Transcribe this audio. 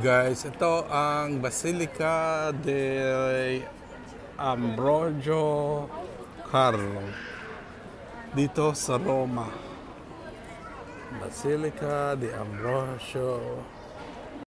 Guys, ito ang Basilica de Ambrogio Carlo dito sa Roma. Basilica de Ambrogio